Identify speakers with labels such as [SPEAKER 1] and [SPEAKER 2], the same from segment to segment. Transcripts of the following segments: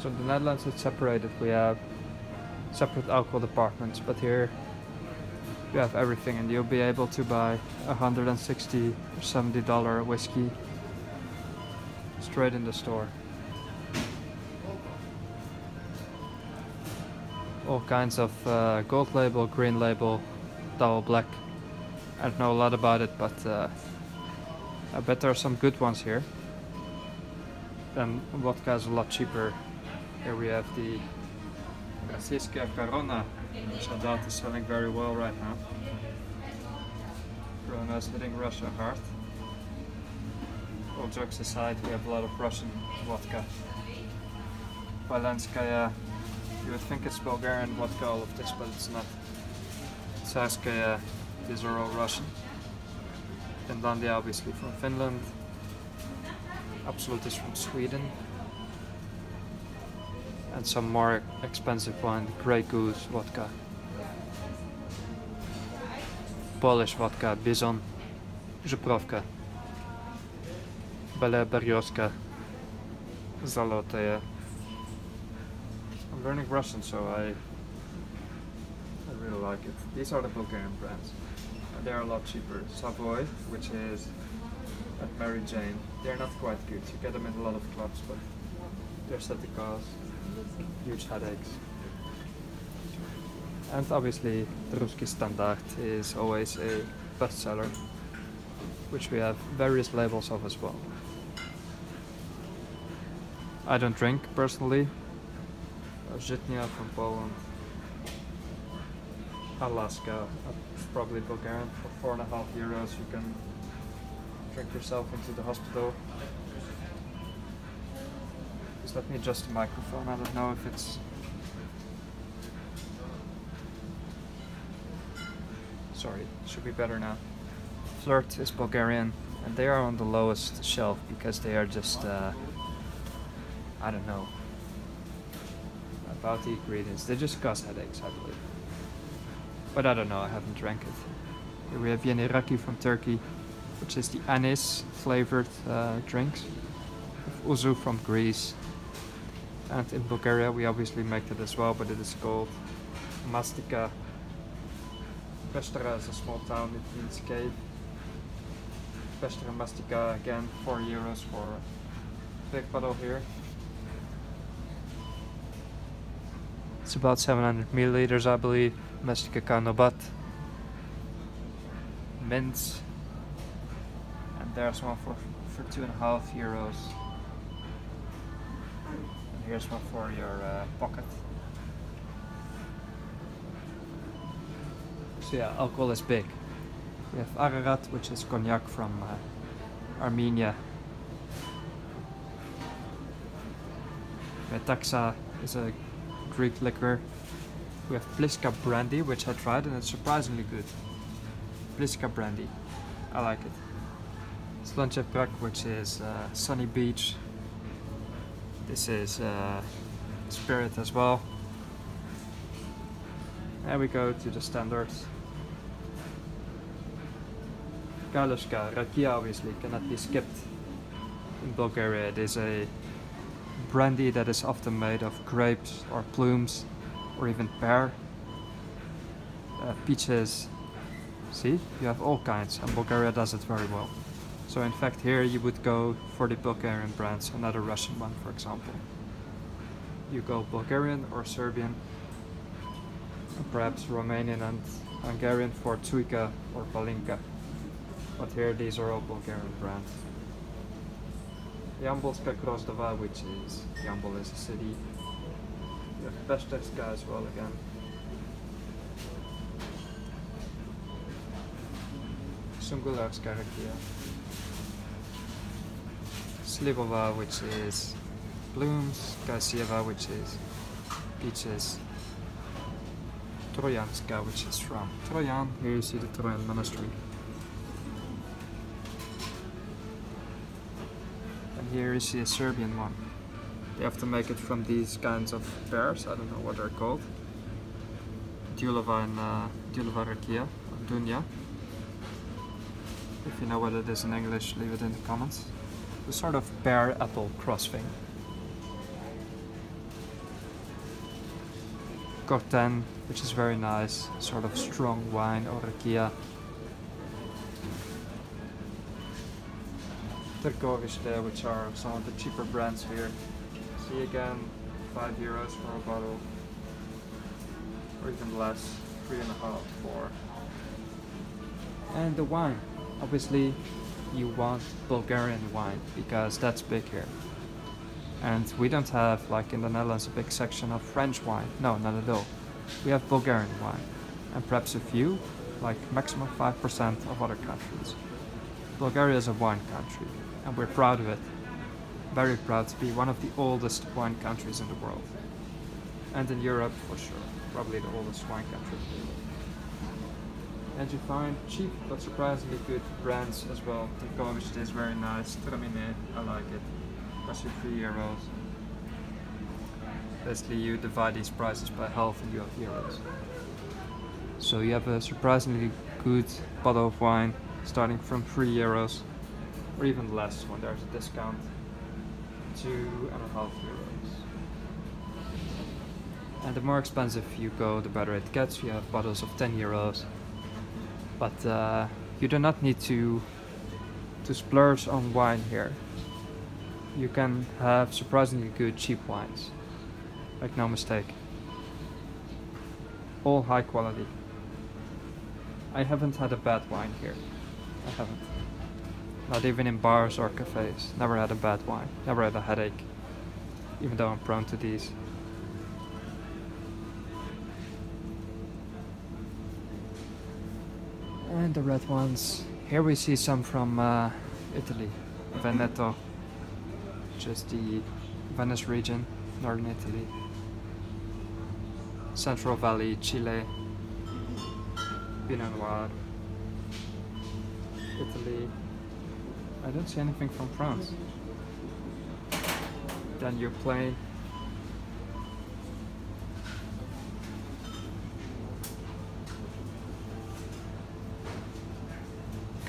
[SPEAKER 1] So in the Netherlands it's separated. We have separate alcohol departments, but here you have everything and you'll be able to buy a 160 or 70 dollar whiskey straight in the store. All kinds of uh, gold label, green label, double black. I don't know a lot about it, but uh, I bet there are some good ones here. And vodka is a lot cheaper. Here we have the Rossiyska Corona, which I doubt is selling very well right now. Corona is hitting Russia hard. All jokes aside, we have a lot of Russian vodka. Balenskaya, you would think it's Bulgarian vodka, all of this, but it's not. Tsarskaya, these are all Russian. Finlandia, obviously from Finland. Absolut is from Sweden. And some more expensive wine, Grey Goose vodka. Polish vodka, Bison, Żubrówka. Bele Berioska, Zaloteje. I'm learning Russian, so I I really like it. These are the Bulgarian brands. They're a lot cheaper. Savoy, which is at Mary Jane. They're not quite good. You get them in a lot of clubs, but they're set to cause huge headaches. And obviously, the Ruski Standard is always a bestseller, which we have various labels of as well. I don't drink personally. Żytnia from Poland. Alaska, uh, probably Bulgarian. For four and a half euros, you can drink yourself into the hospital. Let me adjust the microphone. I don't know if it's. Sorry, should be better now. Flirt is Bulgarian, and they are on the lowest shelf because they are just. Uh, I don't know about the ingredients. They just cause headaches, I believe. But I don't know, I haven't drank it. Here we have Yeni Raki from Turkey, which is the anise flavored uh, drinks. Ouzo from Greece. And in Bulgaria we obviously make it as well, but it is called Mastika. Pestera is a small town, it means cave. Pestera Mastika again, 4 euros for a big bottle here. It's about 700 milliliters, I believe. Mastika Kanobat. Mints. And there's one for, for two and a half euros. Here's one for your uh, pocket. So yeah, alcohol is big. We have Ararat, which is cognac from uh, Armenia. Metaxa is a Greek liquor. We have Pliska brandy, which I tried and it's surprisingly good. Pliska brandy, I like it. Slunchev Brak, which is uh, Sunny Beach. This is uh, Spirit as well. And we go to the standards. Kaluska, Rakia obviously cannot be skipped in Bulgaria. It is a brandy that is often made of grapes or plumes or even pear, uh, peaches. See, you have all kinds and Bulgaria does it very well. So in fact here you would go for the Bulgarian brands, another Russian one for example. You go Bulgarian or Serbian, and perhaps Romanian and Hungarian for Tsuika or Palinka. But here these are all Bulgarian brands. Yambolska Grozdova, which is Yambol is a city. You have Pestevska as well again. Sungurlarska Rakia. Slivova, which is blooms, Gasieva, which is peaches, Trojanska, which is from Trojan. Here you see the Trojan monastery. And here you see a Serbian one. They have to make it from these kinds of pears, I don't know what they're called. Dulova and uh, Dulova Rakia, Dunya. If you know what it is in English, leave it in the comments. The sort of pear apple cross thing. Corten, which is very nice, sort of strong wine, or Rakia. Târgoviște, which are some of the cheaper brands here. See again, 5 euros for a bottle, or even less, three and a half, four. And the wine, obviously you want Bulgarian wine because that's big here. And we don't have, like in the Netherlands, a big section of French wine. No, not at all. We have Bulgarian wine. And perhaps a few, like maximum 5% of other countries. Bulgaria is a wine country, and we're proud of it. Very proud to be one of the oldest wine countries in the world. And in Europe, for sure. Probably the oldest wine country and you find cheap but surprisingly good brands as well. Târgoviște is very nice, Traminer, I like it. Costs you 3 euros. Basically you divide these prices by half and you have euros. So you have a surprisingly good bottle of wine starting from 3 euros or even less when there's a discount. Two and a half euros. And the more expensive you go, the better it gets. You have bottles of 10 euros, but uh, you do not need to to splurge on wine here. You can have surprisingly good cheap wines. Make no mistake. All high quality. I haven't had a bad wine here. I haven't. Not even in bars or cafes. Never had a bad wine. Never had a headache. Even though I'm prone to these. And the red ones. Here we see some from uh, Italy, Veneto, just the Venice region, northern Italy. Central Valley, Chile, Pinot Noir, Italy. I don't see anything from France. Then you're plain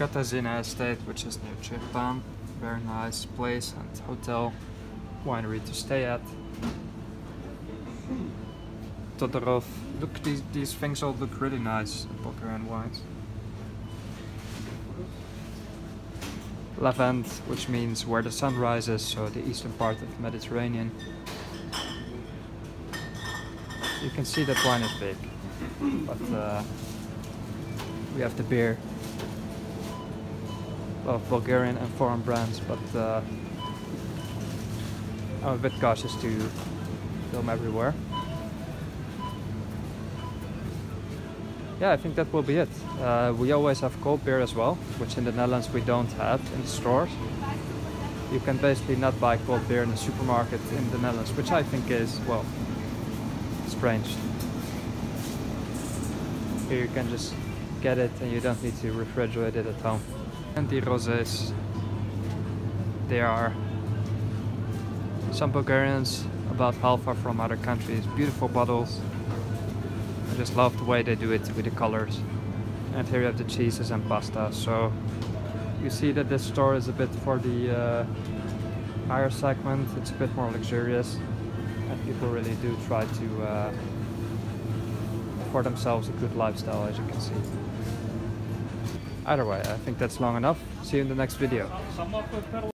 [SPEAKER 1] Katarzyna Estate, which is near Japan. Very nice place and hotel, winery to stay at. Todorov. Look, these, these things all look really nice in Bulgarian wines. Levant, which means where the sun rises, so the eastern part of the Mediterranean. You can see that wine is big, but uh, we have the beer of Bulgarian and foreign brands, but uh, I'm a bit cautious to film everywhere. Yeah, I think that will be it. Uh, we always have cold beer as well, which in the Netherlands we don't have in the stores. You can basically not buy cold beer in the supermarket in the Netherlands, which I think is, well, strange. Here you can just get it and you don't need to refrigerate it at home. And the rosés. They are some Bulgarians, about half are from other countries. Beautiful bottles. I just love the way they do it with the colors. And here you have the cheeses and pasta. So you see that this store is a bit for the uh, higher segment. It's a bit more luxurious. And people really do try to uh, for themselves a good lifestyle as you can see. Either way, I think that's long enough. See you in the next video.